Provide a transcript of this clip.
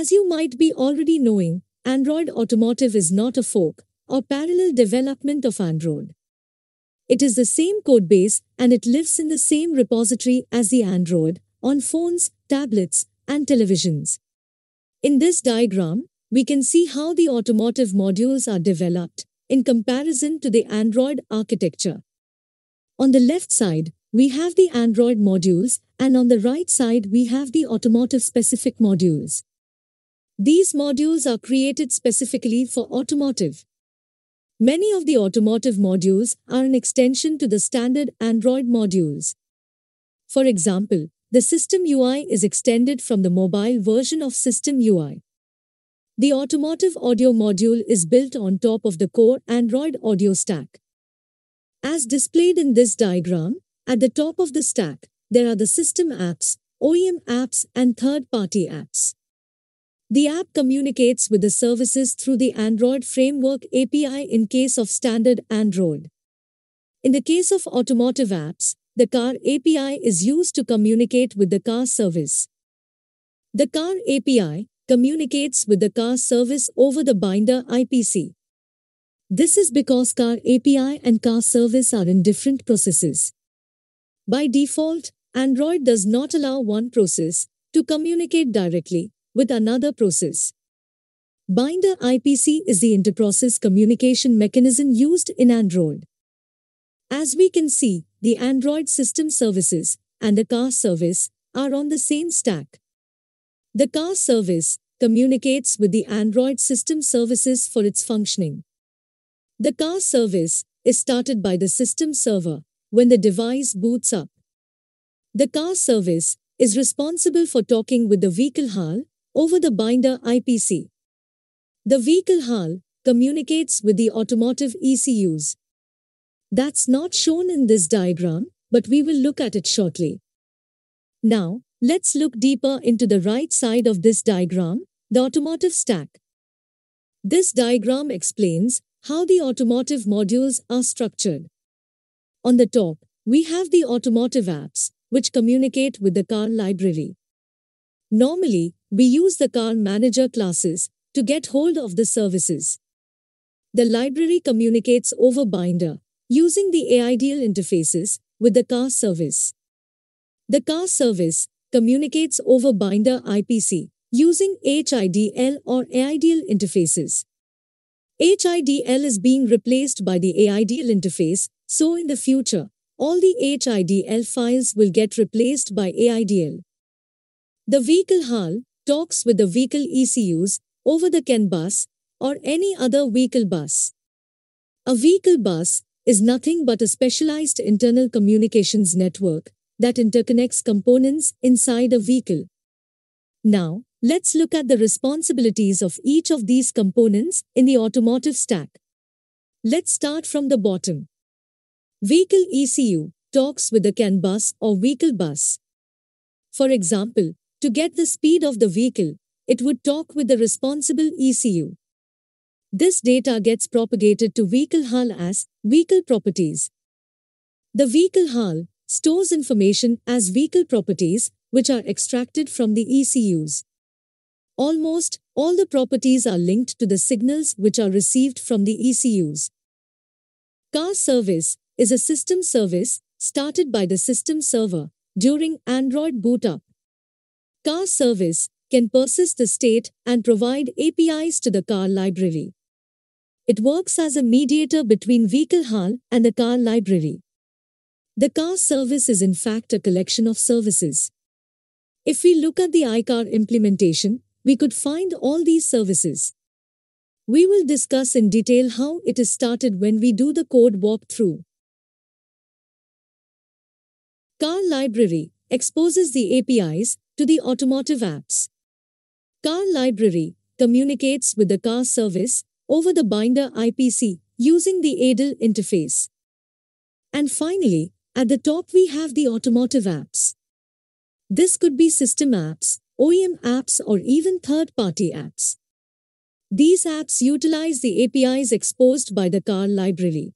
As you might be already knowing, Android Automotive is not a fork or parallel development of Android. It is the same codebase and it lives in the same repository as the Android on phones, tablets, and televisions. In this diagram, we can see how the automotive modules are developed in comparison to the Android architecture. On the left side, we have the Android modules and on the right side we have the automotive specific modules. These modules are created specifically for automotive. Many of the automotive modules are an extension to the standard Android modules. For example, the System UI is extended from the mobile version of System UI. The automotive audio module is built on top of the core Android audio stack. As displayed in this diagram, at the top of the stack, there are the system apps, OEM apps, and third-party apps. The app communicates with the services through the Android Framework API in case of standard Android. In the case of automotive apps, the car API is used to communicate with the car service. The car API communicates with the car service over the binder IPC. This is because car API and car service are in different processes. By default, Android does not allow one process to communicate directly with another process. Binder IPC is the interprocess communication mechanism used in Android. As we can see, the Android system services and the car service are on the same stack. The car service communicates with the Android system services for its functioning. The car service is started by the system server when the device boots up. The car service is responsible for talking with the vehicle HAL over the binder IPC. The vehicle HAL communicates with the automotive ECUs. That's not shown in this diagram, but we will look at it shortly. Now, Let's look deeper into the right side of this diagram, the automotive stack. This diagram explains how the automotive modules are structured. On the top, we have the automotive apps, which communicate with the car library. Normally, we use the car manager classes to get hold of the services. The library communicates over Binder using the AIDL interfaces with the car service. The car service communicates over binder IPC using HIDL or AIDL interfaces. HIDL is being replaced by the AIDL interface, so in the future, all the HIDL files will get replaced by AIDL. The vehicle HAL talks with the vehicle ECUs over the CAN bus or any other vehicle bus. A vehicle bus is nothing but a specialized internal communications network that interconnects components inside a vehicle. Now, let's look at the responsibilities of each of these components in the automotive stack. Let's start from the bottom. Vehicle ECU talks with the CAN bus or vehicle bus. For example, to get the speed of the vehicle, it would talk with the responsible ECU. This data gets propagated to vehicle HAL as vehicle properties. The vehicle HAL stores information as vehicle properties, which are extracted from the ECUs. Almost all the properties are linked to the signals which are received from the ECUs. Car service is a system service started by the system server during Android boot up. Car service can persist the state and provide APIs to the car library. It works as a mediator between vehicle HAL and the car library. The car service is in fact a collection of services. If we look at the iCar implementation, we could find all these services. We will discuss in detail how it is started when we do the code walkthrough. Car Library exposes the APIs to the automotive apps. Car Library communicates with the car service over the binder IPC using the AIDL interface. And finally, at the top we have the automotive apps. This could be system apps, OEM apps or even third-party apps. These apps utilize the APIs exposed by the car library.